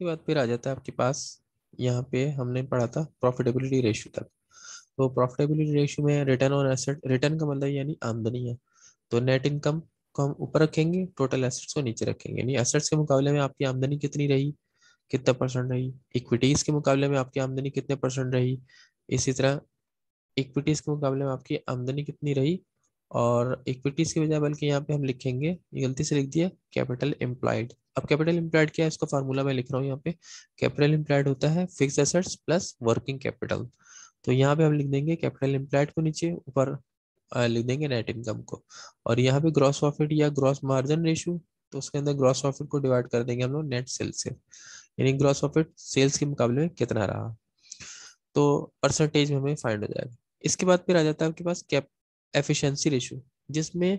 इसके बाद फिर आ जाता है आपके पास। यहाँ पे हमने पढ़ा था प्रॉफिटेबिलिटी रेशियो तक। तो प्रॉफिटेबिलिटी रेशियो में रिटर्न ऑन एसेट रिटर्न का मतलब यानी आमदनी है। तो नेट इनकम को हम ऊपर रखेंगे टोटल एसेट्स को नीचे रखेंगे। यानी एसेट्स के मुकाबले में आपकी आमदनी कितनी रही? कितना परसेंट रही? इक्विटीज के मुकाबले में आपकी आमदनी कितने परसेंट रही? इसी तरह इक्विटीज के मुकाबले में आपकी आमदनी कितनी रही? और इक्विटीज की बजाय बल्कि यहाँ पे हम लिखेंगे गलती से लिख दिया कैपिटल एम्प्लॉयड अब कैपिटल एम्प्लॉयड क्या है? इसका फार्मूला मैं लिख रहा हूँ यहाँ पे। कैपिटल एम्प्लॉयड होता है fix assets plus working capital तो यहाँ पे हम लिख देंगे कैपिटल एम्प्लॉयड को नीचे, ऊपर लिख देंगे नेट इनकम को। और यहाँ पे ग्रॉस प्रॉफिट या ग्रॉस मार्जिन रेशियो तो उसके अंदर ग्रॉस प्रॉफिट को डिवाइड कर देंगे हम लोग नेट सेल्स से। यानी ग्रॉस प्रॉफिट सेल्स के मुकाबले में कितना रहा? तो परसेंटेज में हमें फाइंड हो जाएगा। इसके बाद फिर आ जाता है आपके पास कैप एफिशिएंसी रेशियो जिसमें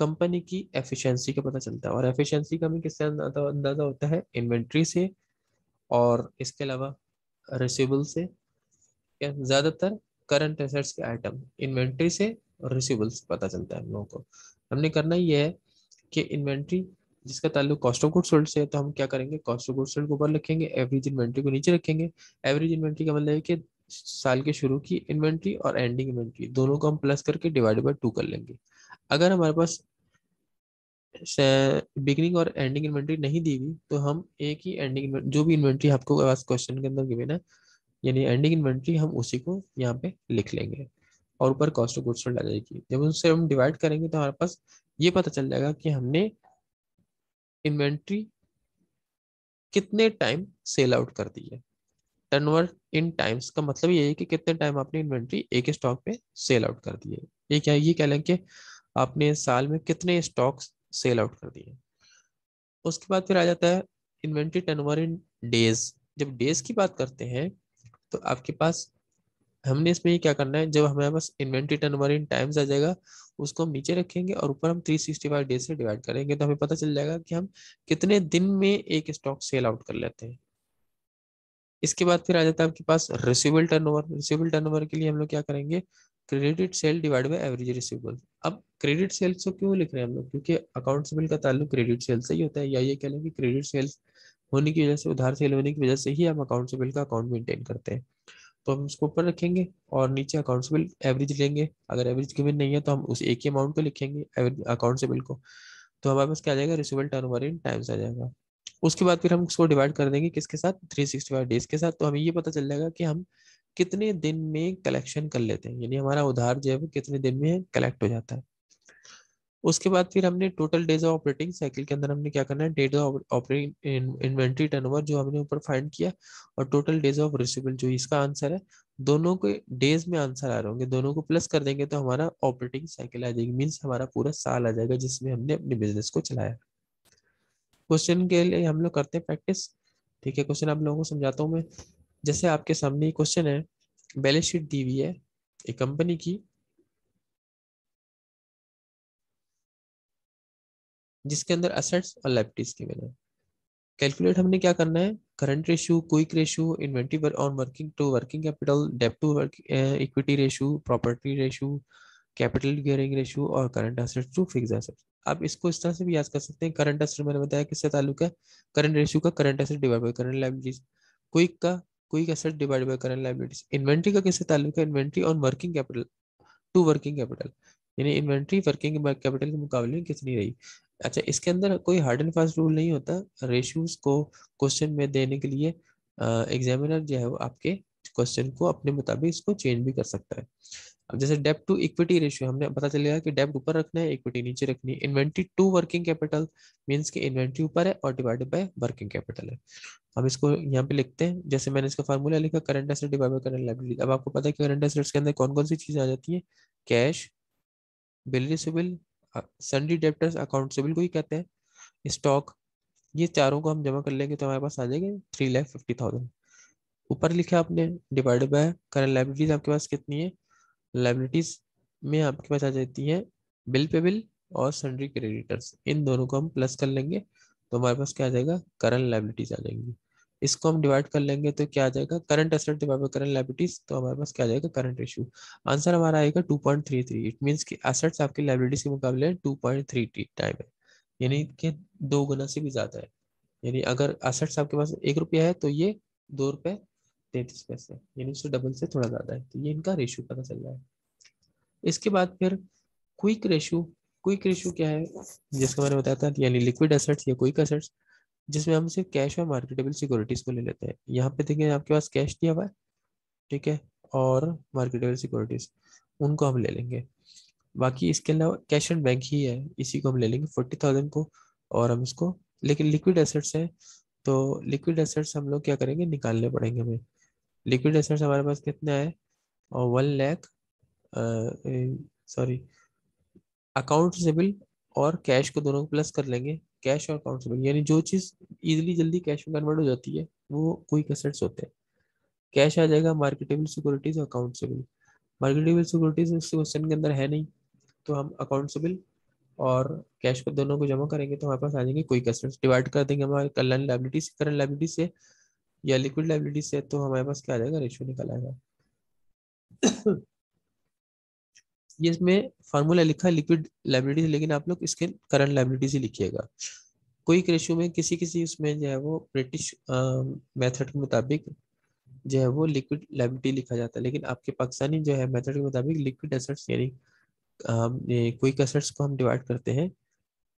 कंपनी की एफिशिएंसी का पता चलता है। और एफिशिएंसी का हमें किससे अंदाज़ा होता है? इन्वेंट्री से और इसके अलावा रिसीवेबल से। क्या ज़्यादातर करंट एसेट्स के आइटम इन्वेंट्री से और रिसीवेबल से पता चलता है हम लोगों को। हमने करना ये है कि इन्वेंट्री जिसका ताल्लुक कॉस्ट ऑफ़ गुड सोल्ड से है तो हम क्या करेंगे? कॉस्ट ऑफ़ गुड सोल्ड को ऊपर रखेंगे एवरेज इन्वेंट्री को नीचे रखेंगे। एवरेज इन्वेंट्री का मतलब है कि साल के शुरू की इन्वेंट्री और एंडिंग इन्वेंट्री दोनों को हम प्लस करके डिवाइड बाय टू कर लेंगे। अगर हमारे पास बिगनिंग और एंडिंग इन्वेंट्री नहीं दी हुई तो हम एक ही एंडिंग जो भी इन्वेंट्री आपको क्वेश्चन के अंदर गिवन है, यानी एंडिंग इन्वेंट्री हम उसी को यहाँ पे लिख लेंगे। और ऊपर कॉस्ट ऑफ़ गुड्स आ जाएगी जब उससे हम डिवाइड करेंगे तो हमारे पास ये पता चल जाएगा कि हमने इन्वेंट्री कितने टाइम सेल आउट कर दी है। टर्नओवर इन टाइम्स का मतलब ये है कि कितने टाइम आपने इन्वेंट्री एक स्टॉक पे सेल आउट कर दी है। ये क्या, ये कह लें कि आपने साल में कितने स्टॉक सेल आउट कर दिए। उसके बाद फिर आ जाता है इन्वेंट्री टर्नओवर इन डेज़ जब डेज़ की बात करते हैं तो आपके पास, हमने इसमें क्या करना है, जब हमारे पास इन्वेंट्री टर्नओवर इन टाइम्स आ जाएगा, उसको हम नीचे रखेंगे और ऊपर हम 365 डेज़ से डिवाइड करेंगे तो हमें पता चल जाएगा कि हम कितने दिन में एक स्टॉक सेल आउट कर लेते हैं। इसके बाद फिर आ जाता है आपके पास रिसीवेबल टर्नओवर रिसीवेबल टर्नओवर के लिए हम लोग क्या करेंगे credit sale divide by average receivable. अब क्रेडिट सेल्स को क्यों लिख रहे हैं हम लोग? क्योंकि अकाउंट बिल का ताल्लुक क्रेडिट सेल से ही होता है। या ये कह लें कि क्रेडिट सेल्स होने की वजह से, उधार सेल होने की वजह से ही हम अकाउंट सेबल का अकाउंट मेंटेन करते हैं। तो हम उसको ऊपर रखेंगे और नीचे अकाउंट सेबल एवरेज लेंगे। अगर एवरेज गिवन नहीं है तो हम उस एक ही अमाउंट को लिखेंगे अकाउंट सेबल को तो हमारे पास क्या आ जाएगा? रिसीवेबल टर्नओवर इन टाइम्स आ जाएगा। उसके बाद फिर हम उसको डिवाइड कर देंगे किसके साथ? 365 डेज़ के साथ। तो हमें ये पता चल जाएगा कि हम कितने दिन में कलेक्शन कर लेते हैं? यानी हमारा उधार जो है वो कितने दिन में कलेक्ट हो जाता है? उसके बाद फिर हमने total days of operating cycle के अंदर हमने क्या करना है? Days of operating inventory turnover जो हमने ऊपर फाइंड किया और टोटल डेज़ ऑफ़ रिसीवेबल जो इसका आंसर है, दोनों के डेज़ में आंसर आ रहे होंगे। दोनों को प्लस कर देंगे तो हमारा ऑपरेटिंग साइकिल आ जाएगी। मीन्स हमारा पूरा साल आ जाएगा जिसमें हमने अपने बिज़नेस को चलाया। क्वेश्चन के लिए हम लोग करते हैं प्रैक्टिस ठीक है क्वेश्चन आप लोगों को समझाता हूँ मैं। जैसे आपके सामने क्वेश्चन है बैलेंस शीट दी हुई है एक कंपनी की। जिसके अंदर असेट्स और लाइबिलिटीज के मैंने कैलकुलेट हमने क्या करना है? Current ratio quick ratio inventory on working to working capital debt to equity ratio property ratio capital gearing ratio और current assets to fix assets आप इसको इस तरह से भी याद कर सकते हैं। करंट एसेट मैंने बताया किससे ताल्लुक है? करंट रेशियो का current asset divide by current liabilities quick का quick asset divide by current liabilities inventory का कैसे ताल्लुक है? Inventory on working capital to working capital यानी इन्वेंट्री वर्किंग कैपिटल के मुकाबले में कितनी रही? अच्छा इसके अंदर कोई हार्ड एंड फास्ट रूल नहीं होता। रेशियोज को क्वेश्चन में देने के लिए एग्जामिनर जो है वो आपके क्वेश्चन को अपने मुताबिक इसको चेंज भी कर सकता है। अब जैसे डेप टू इक्विटी रेशियो हमने पता चलेगा कि डेप ऊपर रखना है इक्विटी नीचे रखनी है। Inventory to working capital means कि इन्वेंट्री ऊपर है और डिवाइडेड बाय वर्किंग कैपिटल है। हम इसको यहाँ पे लिखते हैं, जैसे मैंने इसका फार्मूला लिखा current asset divide by current liability अब आपको पता है कि करंट एसेट्स के अंदर कौन कौन सी चीज़ें आ जाती है? Cash bill receivable sundry debtors accountable को ही कहते हैं। स्टॉक ये चारों को हम जमा कर लेंगे तो हमारे पास आ जाएँगे थ्री लैख फिफ्टी थाउज़ेंड ऊपर लिखा आपने डिवाइडेड बाय करंट लाइबिलिटीज आपके पास कितनी है? लाइबिलिटीज में आपके पास आ जाती है बिल पे बिल और सन्ड्री क्रेडिटर्स इन दोनों को हम प्लस कर लेंगे तो हमारे पास क्या आ जाएगा? करंट लाइबिलिटीज आ जाएँगी। इसको हम डिवाइड कर लेंगे तो क्या आ जाएगा? Current asset divide current liabilities तो हमारे पास क्या आ जाएगा? करंट रेशियो आंसर हमारा आएगा 2.33 इट मींस कि एसेट्स आपके लाइबिलिटीज के मुकाबले 2.33 टाइम है। यानी कि दो गुना से भी ज़्यादा है। यानी अगर असेट्स आपके पास एक रुपया है तो ये दो रुपये तैतीस पैसे, यानी उससे डबल से थोड़ा ज़्यादा है। तो ये इनका रेशियो पता चल रहा है। इसके बाद फिर क्विक रेशियो क्विक रेशियो क्या है? जिसका मैंने बताया था, यानी लिक्विड एसेट्स या क्विक एसेट्स जिसमें हम सिर्फ़ कैश और मार्केटेबल सिक्योरिटीज को ले लेते हैं। यहाँ पे देखिए, आपके पास कैश दिया हुआ है, ठीक है? और मार्केटेबल सिक्योरिटीज उनको हम ले लेंगे। बाकी इसके अलावा कैश एंड बैंक ही है, इसी को हम ले लेंगे फोर्टी थाउज़ेंड को, और हम इसको, लेकिन लिक्विड एसेट्स हैं तो लिक्विड एसेट्स हम लोग क्या करेंगे? निकालने पड़ेंगे हमें। लिक्विड एसेट्स हमारे पास कितना है? और वन लैख सॉरी अकाउंट और कैश को दोनों को प्लस कर लेंगे। कैश और अकाउंट यानी जो चीज़ इजीली जल्दी कैश में कन्वर्ट हो जाती है, वो कोई एसेट्स होते हैं। कैश आ जाएगा मार्केटेबल सिक्योरिटीज और अकाउंट मार्केटेबल सिक्योरिटीज उस क्वेश्चन के अंदर है नहीं तो हम अकाउंट और कैश को दोनों को जमा करेंगे तो हमारे पास आ जाएँगे कोई कस्टमर्स डिवाइड कर देंगे हमारे कल्याण लाइबिलिटी से करंट लाइबिलिटी से या लिक्विड लाइबिलिटी से तो हमारे पास क्या आ जाएगा? रेशियो निकल आएगा। ये इसमें फार्मूला लिखा है लिक्विड लाइबिलिटी लेकिन आप लोग इसके करंट लाइबिलिटी से लिखिएगा। कोई रेशियो में किसी किसी उसमें जो है वो ब्रिटिश मेथड के मुताबिक जो है वो लिक्विड लाइबिलिटी लिखा जाता है। लेकिन आपके पाकिस्तानी जो है मेथड के मुताबिक लिक्विड एसेट्स यानी कोई एसेट्स को हम डिवाइड करते हैं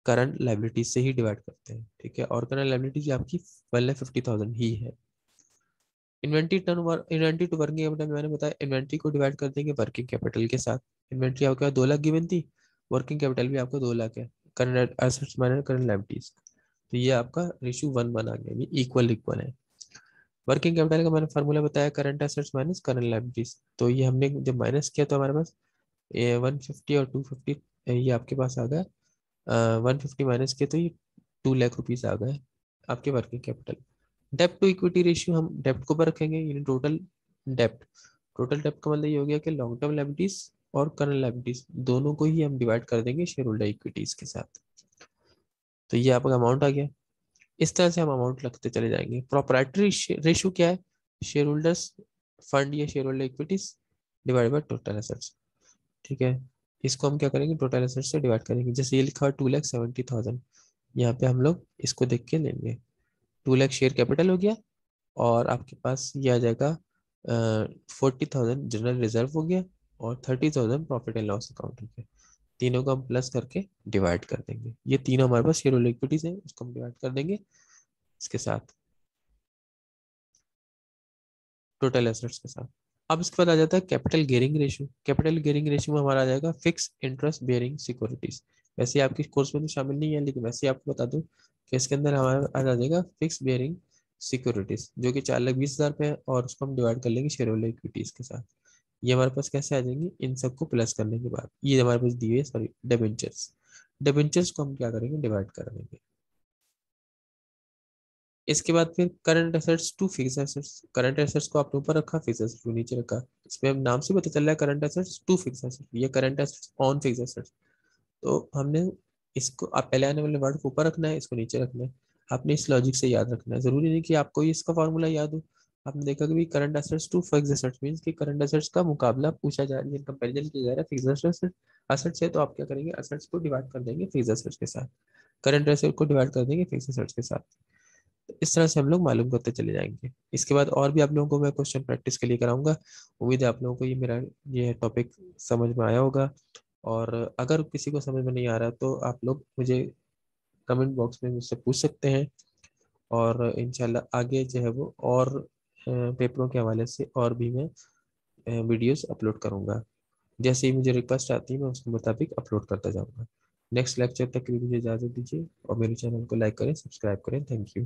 करंट लाइबिलिटी से ही डिवाइड करते हैं, ठीक है? और करंट लाइबिलिटी आपकी वन लाख फिफ्टी थाउज़ेंड ही है। Inventory turn inventory to working capital मैंने बताया। इन्वेंट्री को डिवाइड कर देंगे वर्किंग कैपिटल के साथ। इन्वेंट्री आपके पास दो लाख गिवन थी वर्किंग कैपिटल भी आपको दो लाख है। Current assets minus current liabilities तो ये आपका रेशियो वन वन आ गया, ये इक्वल इक्वल है। वर्किंग कैपिटल का मैंने फार्मूला बताया current assets minus current liabilities तो ये हमने जब माइनस किया तो हमारे पास वन फिफ्टी और टू फिफ्टी ये आपके पास आ गया। वन फिफ्टी माइनस किया तो ये टू लाख रुपीज़ आ गए आपके वर्किंग कैपिटल डेप्ट टू इक्विटी रेशियो हम डेप्ट को ऊपर रखेंगे, यानी टोटल डेप्ट टोटल डेप्ट का मतलब ये हो गया कि लॉन्ग टर्म लाइबिलिटीज और करंट लाइबिलिटीज दोनों को ही हम डिवाइड कर देंगे शेयर होल्डर इक्विटीज के साथ. तो ये आपका अमाउंट आ गया. इस तरह से हम अमाउंट लगते चले जाएँगे. प्रोपराइटरी रेशियो क्या है? शेयर होल्डर्स फंड या share holder equities divide by total assets ठीक है? इसको हम क्या करेंगे? टोटल एसेट्स से डिवाइड करेंगे. जैसे ये लिखा हुआ टू लैख सेवेंटी थाउज़ेंड यहाँ पे हम लोग इसको देख के लेंगे. टू लैख शेयर कैपिटल हो गया और आपके पास ये आ जाएगा फोर्टी थाउज़ेंड जनरल रिज़र्व हो गया और thirty thousand profit and loss account हो गया। तीनों को हम प्लस करके डिवाइड कर देंगे। ये तीनों हमारे पास शेयर इक्विटीज है, उसको हम डिवाइड कर देंगे। इसके साथ, टोटल एसेट्स के साथ। अब इसके बाद आ जाता है capital gearing ratio capital gearing ratio में हमारा आ जाएगा फिक्स इंटरेस्ट बेयरिंग सिक्योरिटीज वैसे आपके कोर्स में तो शामिल नहीं है, लेकिन वैसे आपको बता दूँ कि इसके अंदर हमारा आ जाएगा फिक्स बेयरिंग सिक्योरिटीज जो कि चार लाख बीस हज़ार पे है और उसको हम डिवाइड कर लेंगे शेयर होल्डर इक्विटीज के साथ. ये हमारे पास कैसे आ जाएँगे? इन सबको प्लस करने के बाद. ये हमारे पास दिए सॉरी डेबेंचर्स डेबेंचर्स को हम क्या करेंगे? डिवाइड कर देंगे. इसके बाद फिर current assets to fix assets current assets को आपने ऊपर रखा फिक्स एसेट्स को नीचे रखा। इसमें हम नाम से पता चल रहा है current assets to fix assets ये current assets on fix assets तो हमने इसको, आप पहले आने वाले वर्ड को ऊपर रखना है, इसको नीचे रखना है। आपने इस लॉजिक से याद रखना है। ज़रूरी नहीं कि आपको इसका फॉर्मूला याद हो। आपने देखा कि current assets to fix assets means कि करंट एसेट्स का मुकाबला पूछा जा रहा है कंपैरिजन किया जा रहा है फिक्स एसेट्स एसेट्स है तो आप क्या करेंगे? एसेट्स को डिवाइड कर देंगे फिक्स एसेट्स के साथ। करंट एसेट को डिवाइड कर देंगे फिक्स एसेट्स के साथ। इस तरह से हम लोग मालूम करते चले जाएँगे। इसके बाद और भी आप लोगों को मैं क्वेश्चन प्रैक्टिस के लिए कराऊँगा। उम्मीद है आप लोगों को ये मेरा, ये टॉपिक समझ में आया होगा। और अगर किसी को समझ में नहीं आ रहा तो आप लोग मुझे कमेंट बॉक्स में मुझसे पूछ सकते हैं। और इंशाल्लाह आगे जो है वो और पेपरों के हवाले से और भी मैं वीडियोस अपलोड करूँगा। जैसे ही मुझे रिक्वेस्ट आती है, मैं उसके मुताबिक अपलोड करता जाऊँगा। नेक्स्ट लेक्चर तक के लिए मुझे इजाज़त दीजिए और मेरे चैनल को लाइक करें सब्सक्राइब करें। Thank you